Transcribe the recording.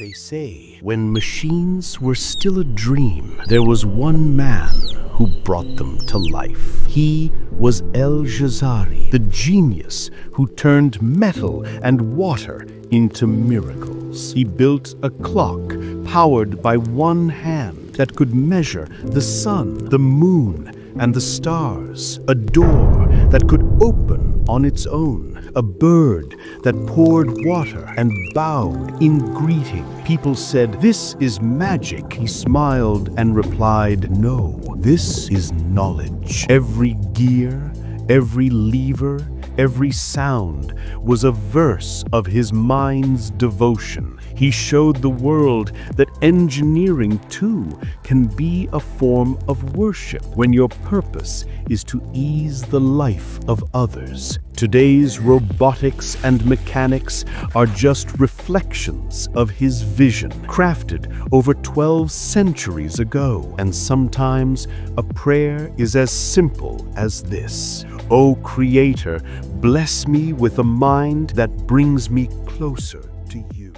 They say when machines were still a dream, there was one man who brought them to life. He was Al-Jazari, the genius who turned metal and water into miracles. He built a clock powered by one hand that could measure the sun, the moon, and the stars, a door that could open on its own, a bird that poured water and bowed in greeting. People said, This is magic. He smiled and replied, No, this is knowledge. Every gear, every lever, every sound was a verse of his mind's devotion. He showed the world that engineering too can be a form of worship when your purpose is to ease the life of others. Today's robotics and mechanics are just reflections of his vision, crafted over 12 centuries ago. And sometimes a prayer is as simple as this. O Creator, bless me with a mind that brings me closer to you.